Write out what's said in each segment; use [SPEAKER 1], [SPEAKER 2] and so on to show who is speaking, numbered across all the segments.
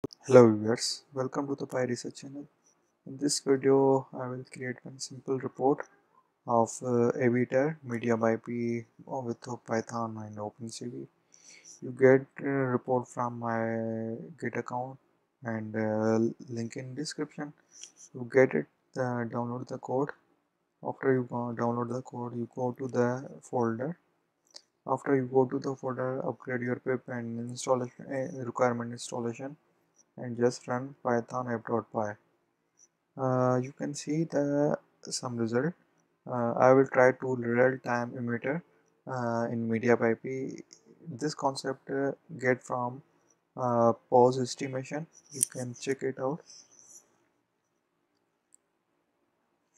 [SPEAKER 1] Hello viewers, welcome to the Pyresearch channel. In this video, I will create one simple report of uh, Media P with Python and OpenCV. You get a report from my Git account and uh, link in description. You get it, uh, download the code. After you download the code, you go to the folder. After you go to the folder, upgrade your pip and installation uh, requirement installation and just run python app.py uh, you can see the some result. Uh, I will try to real-time emitter uh, in MediaPipe this concept uh, get from uh, pose estimation. You can check it out.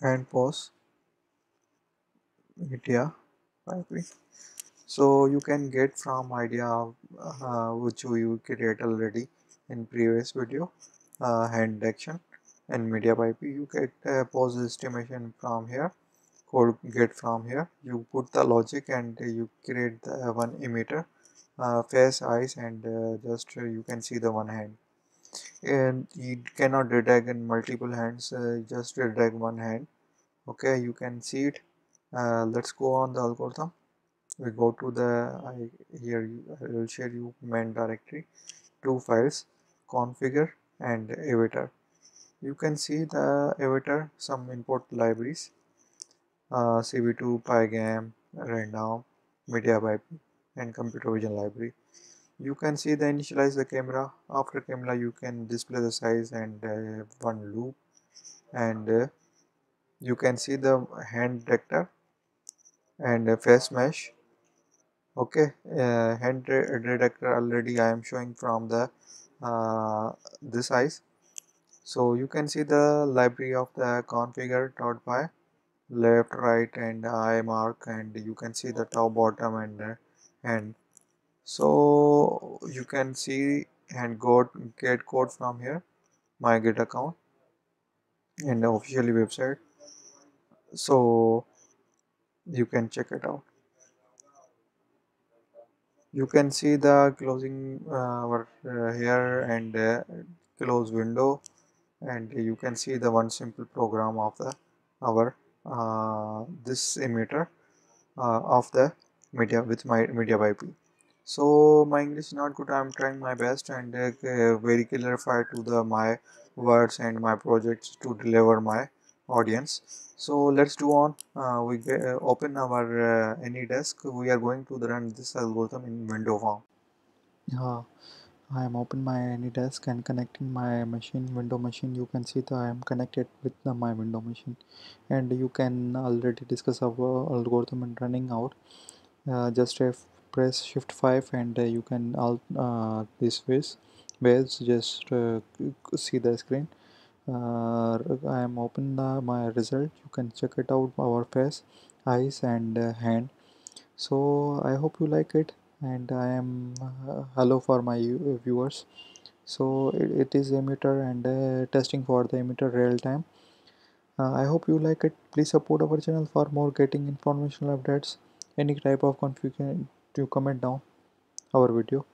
[SPEAKER 1] And pose. Media pipe so you can get from idea uh, which you create already in previous video uh, hand action and media pipe you get uh, pose estimation from here code get from here. You put the logic and you create the one emitter uh, face eyes and uh, just uh, you can see the one hand. And you cannot detect in multiple hands uh, just detect one hand. Okay you can see it. Let's go on the algorithm. We go to the I, here I will share you main directory two files configure and Avatar you can see the Avatar some import libraries. Uh, cv2 pygame random MediaPipe and computer vision library. You can see the initialize the camera. After camera you can display the size and uh, one loop. And uh, you can see the hand detector and uh, face mesh. Okay uh, hand detector already i am showing from the uh, this size. So you can see the library of the configure dot configure.py left right and i mark and you can see the top bottom and uh, and so you can see and go get code from here my git account and officially website. So you can check it out you can see the closing uh, uh, here and uh, close window. And you can see the one simple program of the our uh, this emitter uh, of the media with my media MediaPipe so my english is not good. I'm trying my best and uh, very clarify to the my words and my projects to deliver my audience. So let's do on. Uh, we get, uh, open our uh, AnyDesk we are going to run this algorithm in window form.
[SPEAKER 2] Yeah. I am open my any desk and connecting my machine window machine. You can see that I am connected with the, my window machine. And you can already discuss our algorithm and running out. Uh, just press shift 5 and uh, you can all uh, this ways ways. Just uh, see the screen uh, I am open my result. You can check it out our face eyes and uh, hand. So I hope you like it and I am uh, hello for my viewers. So it, it is emitter and uh, testing for the emitter real time. Uh, I hope you like it. Please support our channel for more getting informational updates. Any type of confusion to comment down our video